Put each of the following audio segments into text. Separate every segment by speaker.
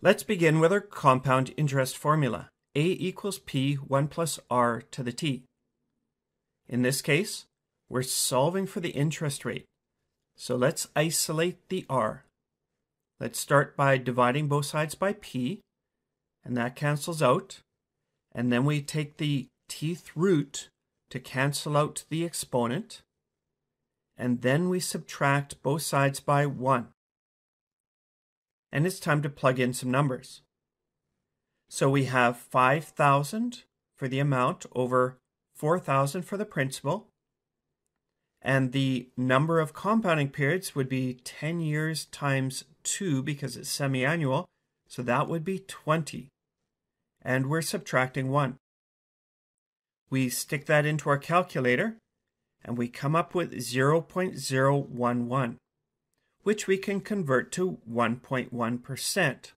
Speaker 1: Let's begin with our compound interest formula. A equals P 1 plus R to the T. In this case, we're solving for the interest rate. So let's isolate the R. Let's start by dividing both sides by P, and that cancels out. And then we take the T-th root to cancel out the exponent. And then we subtract both sides by 1 and it's time to plug in some numbers. So we have 5,000 for the amount over 4,000 for the principal. And the number of compounding periods would be 10 years times 2 because it's semi-annual. So that would be 20. And we're subtracting 1. We stick that into our calculator and we come up with 0.011 which we can convert to 1.1%.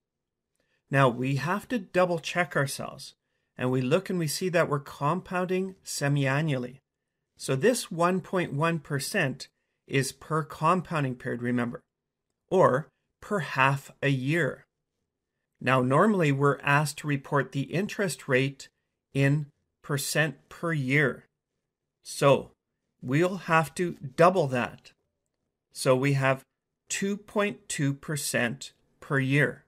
Speaker 1: Now we have to double check ourselves and we look and we see that we're compounding semi-annually. So this 1.1% is per compounding period, remember, or per half a year. Now, normally we're asked to report the interest rate in percent per year. So we'll have to double that. So we have 2.2% per year.